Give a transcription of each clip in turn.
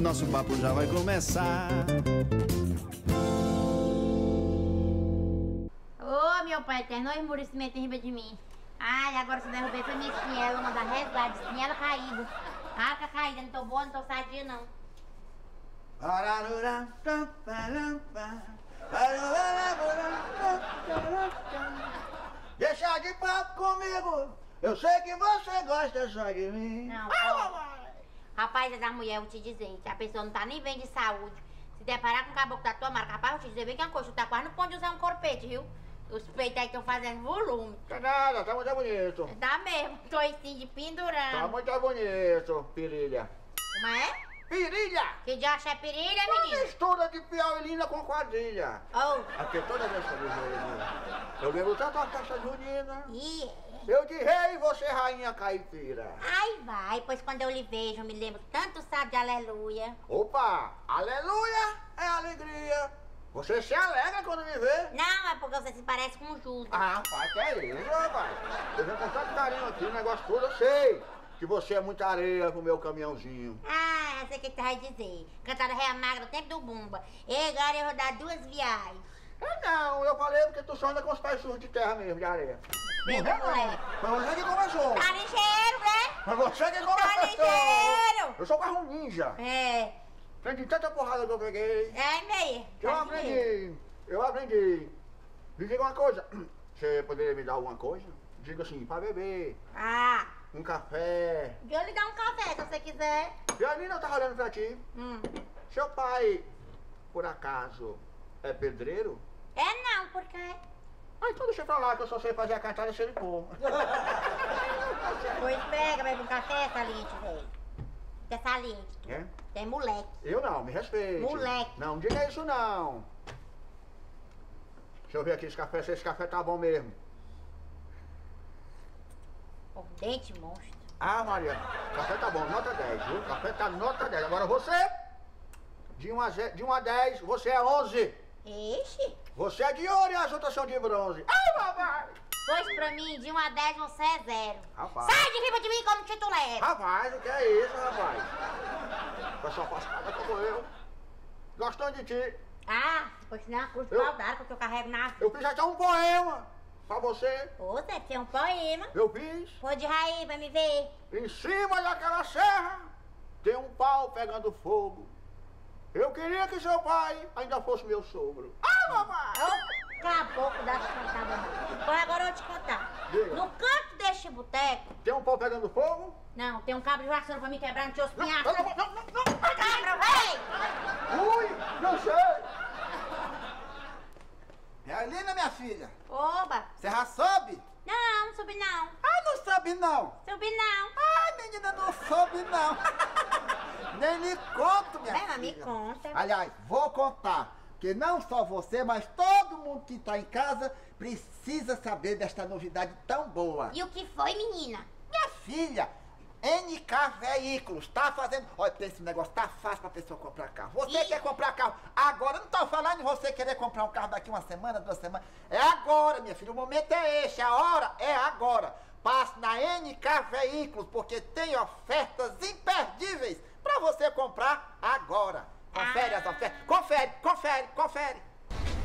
Nosso papo já vai começar. Ô, meu pai eterno, o esmurecimento em riba de mim. Ai, agora se derrubei foi minha espinhela, mandar resguardo, espinhela caída. Arca caída, não tô boa, não tô sadia, não. Deixa de papo comigo. Eu sei que você gosta só de mim. Não. Rapaz, é da mulher, eu te dizer, se a pessoa não tá nem bem de saúde, se deparar com o caboclo da tua marca, rapaz, eu te dizer bem que a coxa tá quase no ponto de usar um corpete, viu? Os peitos aí estão fazendo volume. Tá nada, tá muito bonito. Dá mesmo, tô assim de Tá pendurando. muito bonito, pirilha. Como é? Pirilha! Que de achar pirilha, Uma menino? mistura de piauilina com quadrilha. Oh, Aqui toda vez que eu vejo eu lembro tanto a festa junina. e... Eu de rei, você rainha caipira. Ai, vai, pois quando eu lhe vejo, me lembro tanto, sabe, de aleluia. Opa, aleluia é alegria. Você se alegra quando me vê. Não, é porque você se parece com o Judas. Ah, rapaz, que é isso, rapaz? Eu venho com tanto carinho aqui, o negócio todo, eu sei que você é muita areia pro meu caminhãozinho. Ah, eu sei o que tu vai dizer. Cantada Réa Magra, o tempo do Bumba. E agora eu vou dar duas viagens. É não, eu falei porque tu só anda com os pés sujos de terra mesmo, de areia. Não, moleque. Foi você que começou. Tá ligeiro, né? Foi você que Tá começou. ligeiro. Eu sou carro ninja. É. Aprendi tanta porrada que eu peguei. É meio. Eu aprendi. Eu aprendi. Me diga uma coisa. Você poderia me dar alguma coisa? Diga assim, pra beber. Ah, Um café. eu lhe dar um café se você quiser. Janina, eu tava olhando pra ti. Hum. Seu pai, por acaso, é pedreiro? É não, porque... Ah, então deixa pra lá que eu só sei fazer a cantada sem ele pôr. Pois pega, bebe um café, saliente, velho. Que é saliente. É? Tem moleque. Eu não, me respeite. Moleque. Não diga isso não. Deixa eu ver aqui esse café, se esse café tá bom mesmo. O dente monstro. Ah, Maria, café tá bom, nota 10, viu? Café tá nota 10. Agora você, de 1 a, ze- de 1 a 10, você é 11. Ixi. Você é de ouro e as outras são de bronze. Ai, papai! Pois pra mim, de 1 a 10 você é zero. Rapaz. Sai de riba de mim como titular. Rapaz, o que é isso, rapaz? Pessoal afastada como eu. Gostando de ti. Ah, pois não, curso Eu- baldado, porque eu carrego na Eu fiz até um poema pra você. Ô, Zé, tem um poema. Eu fiz. Pô de raiz, vai me ver. Em cima daquela serra tem um pau pegando fogo. Eu queria que seu pai ainda fosse meu sogro. Ah, papai! Ô, caboclo da cantada. Pois agora eu vou te contar. Diga. No canto deste boteco, Tem um pau pegando fogo? não, tem um cabo de vassoura pra me quebrar no teu Não, espinhaço. não, não, não, não. Cabra, vem! Ui, não sei. É ali, né, minha filha? Oba! Você já soube? Não, não subi não. Ah, não soube não. Subi não. Ah, menina, não soube não. Nem lhe conto, minha me filha. conta. Aliás, vou contar. Que não só você, mas todo mundo que tá em casa precisa saber desta novidade tão boa. E o que foi, menina? Minha filha, NK Veículos, tá fazendo. Olha, esse negócio tá fácil pra pessoa comprar carro. Você quer comprar carro agora? Não tô falando em você querer comprar um carro daqui uma semana, duas semanas. É agora, minha filha. O momento é este, a hora é agora. Passe na NK Veículos, porque tem ofertas imperdíveis pra você comprar agora. Confere Ah. as ofertas. Confere, confere, confere.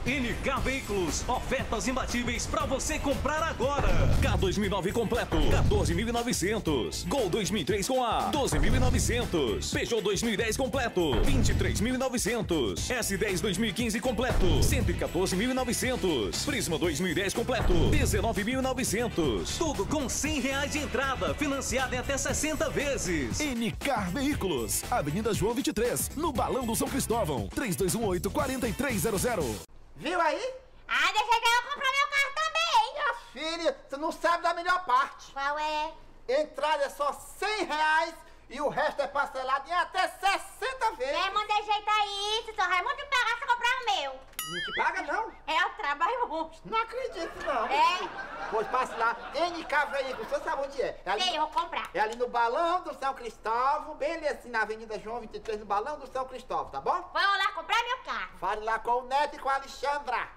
NK Veículos, ofertas imbatíveis pra você comprar agora. K2009 completo, 14.900. Gol 2003 com A, 12.900. Peugeot 2010 completo, 23.900. S10 2015 completo, 114.900. Prisma 2010 completo, 19.900. Tudo com 100 reais de entrada, financiado em até 60 vezes. NK Veículos, Avenida João 23, no Balão do São Cristóvão, 3218-4300. Viu aí? Ah, deixa eu comprar meu carro também. Minha filha, você não sabe da melhor parte. Qual é? Entrada é só 100 reais e o resto é parcelado em até 60 vezes. Meu irmão, de jeito aí. Se seu Raimundo me pagar, você comprar o meu. Não te paga não? É o trabalho monstro. Não acredito não. É? Pois passe lá, NK Veículos, você sabe onde é? É ali, Sei, eu vou comprar. é ali no Balão do São Cristóvão, bem ali assim na Avenida João 23, no Balão do São Cristóvão, tá bom? Vou lá comprar meu carro. Fale lá com o Neto e com a Alexandra.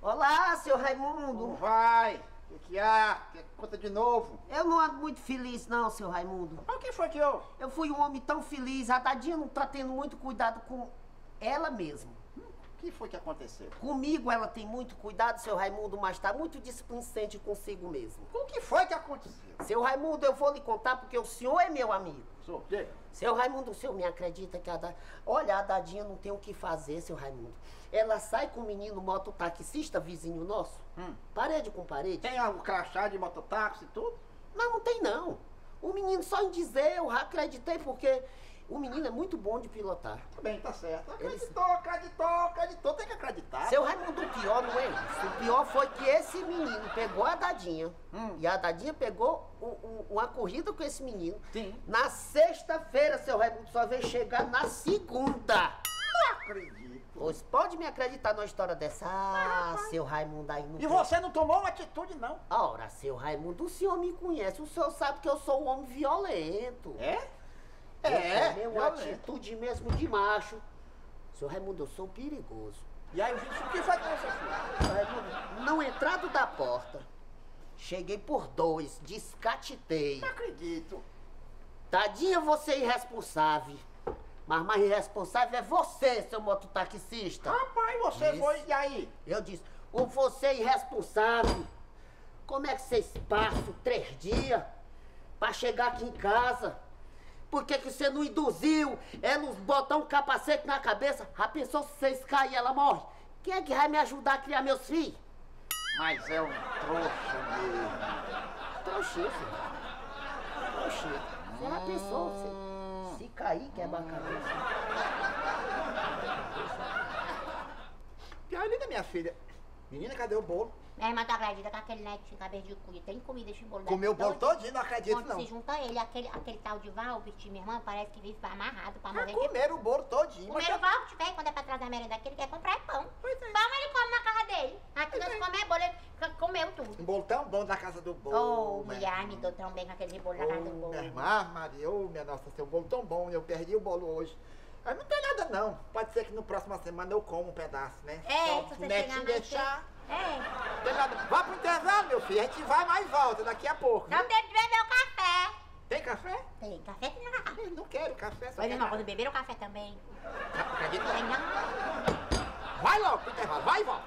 Olá, seu Raimundo. vai. Que que há? Que conta de novo. Eu não ando muito feliz, não, seu Raimundo. Mas o que foi que houve? Eu fui um homem tão feliz, a Dadinha não tá tendo muito cuidado com ela mesma. O que foi que aconteceu? Comigo ela tem muito cuidado, seu Raimundo, mas tá muito displicente consigo mesmo. O que foi que aconteceu? Seu Raimundo, eu vou lhe contar porque o senhor é meu amigo. Senhor, diga. Seu Raimundo, o senhor me acredita que a da... Olha, a Dadinha não tem o que fazer, seu Raimundo. Ela sai com o menino mototaxista, vizinho nosso, Hum. parede com parede. Tem o crachá de mototáxi e tudo? Mas não tem não. O menino só em dizer, eu acreditei porque o menino é muito bom de pilotar. Tá bem, tá certo. Acreditou, acreditou, acreditou, tem que acreditar. Seu Raimundo, o pior não é isso. O pior foi que esse menino pegou a Dadinha. Hum. E a Dadinha pegou o- o- uma corrida com esse menino. Sim. Na sexta-feira, seu Raimundo só veio chegar na segunda. Não acredito. Pois pode me acreditar numa história dessa. Ah, seu Raimundo aí não E tem- você não tomou uma atitude, não? Ora, seu Raimundo, o senhor me conhece. O senhor sabe que eu sou um homem violento. É? Eu É, tomei uma violento. atitude mesmo de macho. Seu Raimundo, eu sou perigoso. E aí, o que foi que você fez? Raimundo, não entrado da porta. Cheguei por dois, descatitei. Não acredito. Tadinha você é irresponsável. Mas mais irresponsável é você, seu mototaxista. Rapaz, você foi, e aí? Eu disse, ou você é irresponsável. Como é que vocês passam três dias pra chegar aqui em casa? Por que, que você não induziu ela botar um capacete na cabeça? Já pensou se vocês caírem e ela morre? Quem é que vai me ajudar a criar meus filhos? Mas é um trouxa mesmo. Trouxinha, filho. Trouxinha. Você já pensou? Se, se cair, quebra a cabeça. Pior ainda, minha filha. Menina, cadê o bolo? Minha irmã tá acredita que aquele netinho cabeça de cuia tem comida esse bolo. Comeu o bolo todinho, não acredito, Quando não. se junta ele, aquele, aquele tal de Valbert, minha irmã, parece que vive amarrado pra Mas morrer de comeram o bolo todinho. mas Comer o velho, quando é pra trazer a merenda aqui, ele quer comprar é pão. Pois é. Pão ele come na casa dele. Aqui nós comemos bolo, ele comeu tudo. Um bolo tão bom da casa do bolo. minha mulher, me dou tão bem com aquele bolo da casa do bolo. minha irmã, Maria, ô, minha nossa, seu bolo tão bom, eu perdi o bolo hoje. Mas não tem nada não. Pode ser que no próxima semana eu como um pedaço, né? É, Só se você chegar mais deixar. É. Não. Vá pro intervalo, meu filho. A gente vai mais volta daqui a pouco. Não viu? tem de beber o café. Tem café? Tem café. Eu não quero café, só Mas irmão, quando beber o café também. Não. Vai logo pro intervalo, vai e volta.